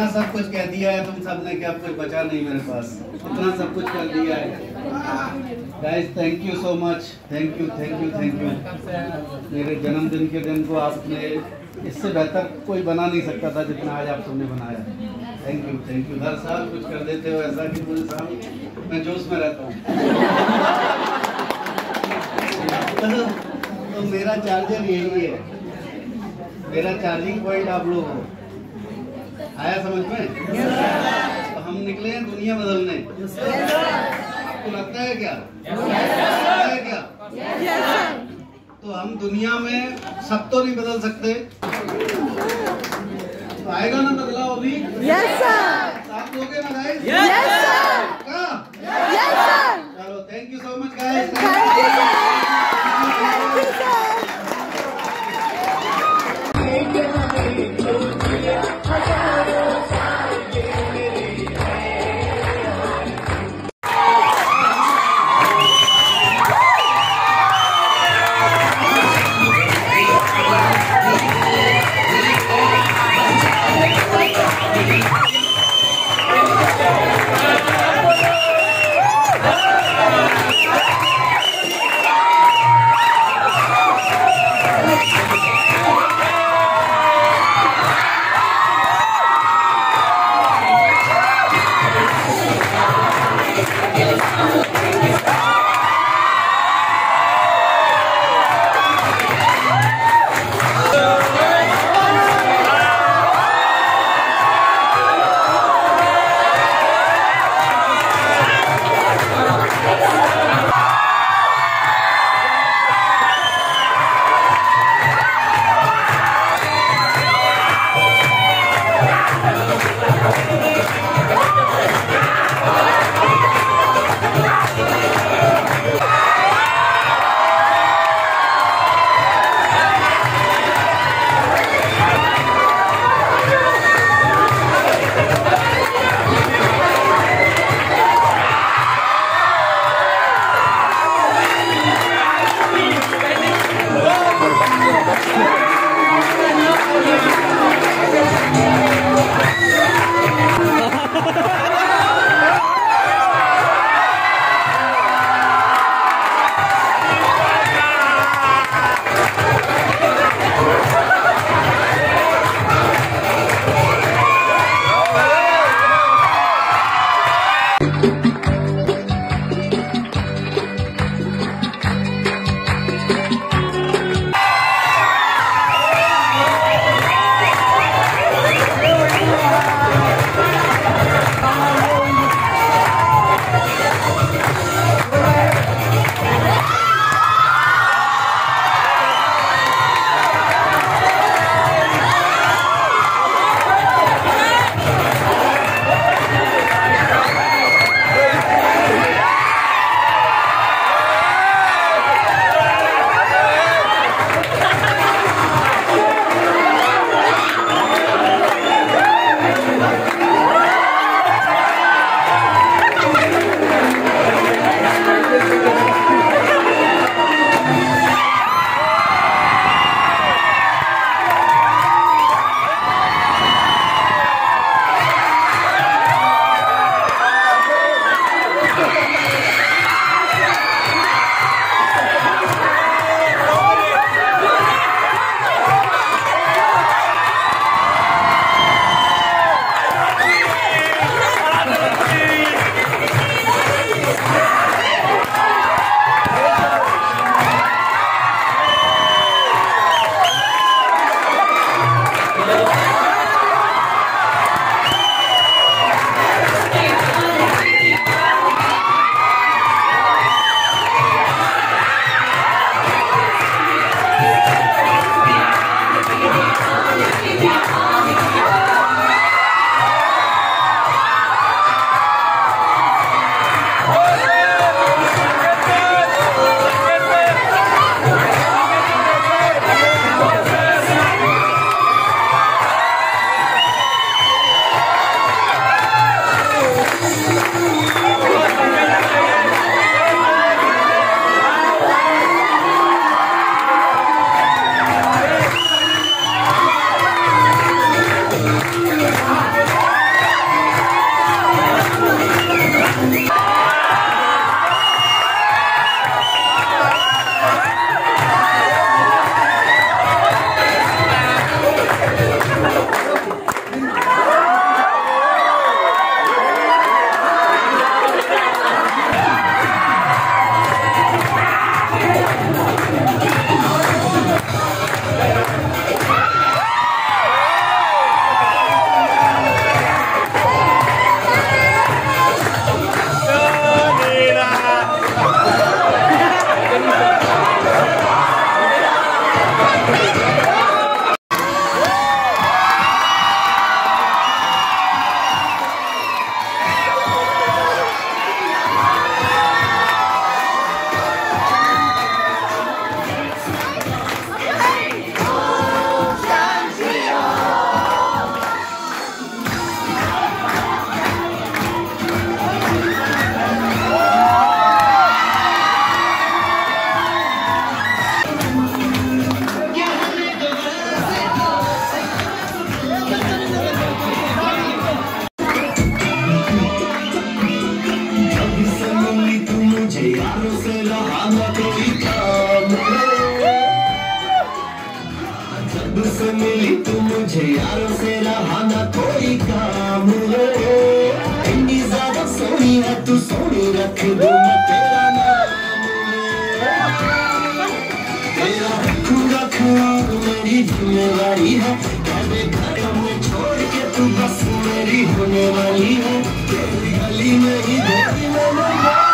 इतना सब कुछ कह दिया है तुम सबने कि अब कुछ बचा नहीं मेरे पास। इतना सब कुछ कर दिया है। Guys thank you so much thank you thank you thank you मेरे जन्मदिन के दिन को आपने इससे बेहतर कोई बना नहीं सकता था जितना आज आप सबने बनाया। थैंक यू थैंक यू हर साल कुछ कर देते हो ऐसा कि पूरे साल मैं जोश में रहता हूँ। तो मेरा चार्जर यही है। मेरा चार्जिंग पॉइंट आप लोग हो आया समझ में? तो हम निकले हैं दुनिया बदलने। आपको लगता है क्या? लगता है क्या? तो हम दुनिया में सब तो नहीं बदल सकते। तो आएगा ना बदलाव अभी. साथ दोगे ना गाइस चलो thank you so much guys मिली तू मुझे यारों से रहा ना कोई काम इतनी ज़्यादा सोनी है तू सोनी रख दो तेरा नाम मेरी ज़िम्मेदारी है मैंने घर में छोड़ के तू बस मेरी होने वाली है तेरी गली में ही देरी में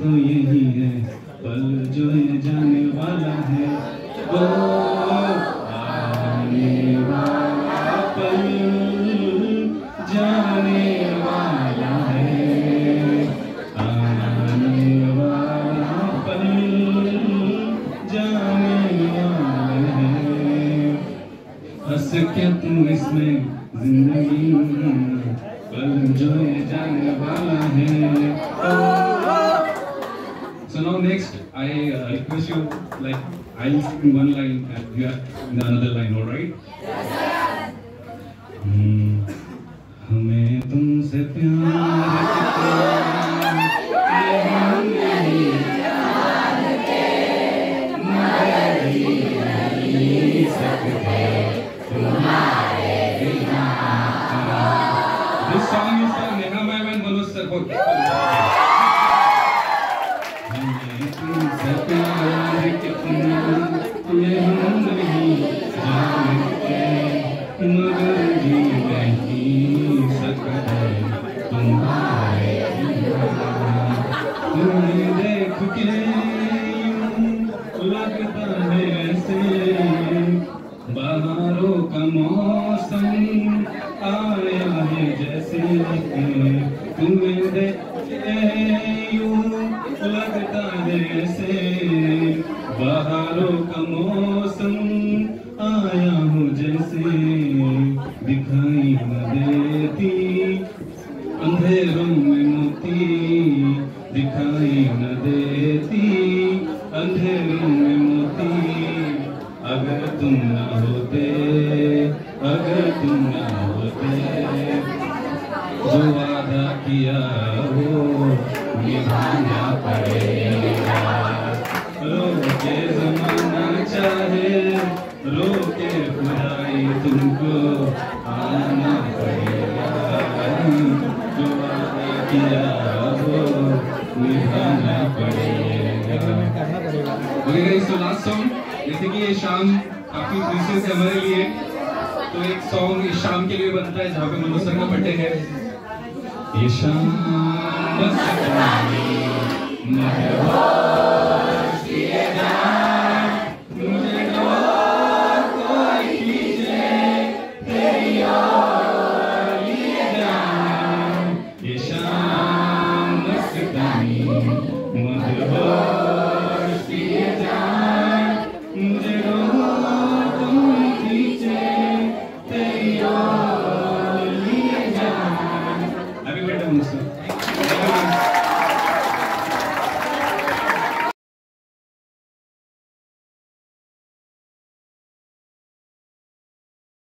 तो यही है पल जो ये जाने वाला है। ओ, आने वाला पल जाने वाला है। आने वाला पल जाने वाला है। हंस क्या तू इसमें ज़िंदगी, पल जो ये जाने वाला like, speak in one line and you are the another line, all right? Hmm, हमें तुमसे प्यार बहारों का मौसम आया है, जैसे तुम्हें देख यूँ लगता ऐसे बहारों का मौसम आया खुदाई तुमको आना पड़ेगा। जो किया निभाना पड़ेगा जैसे कि ये शाम काफ़ी प्रीशियस है हमारे लिए। तो एक सॉन्ग इस शाम के लिए बनता है, जहाँ पे मनोज का है। ये शाम बस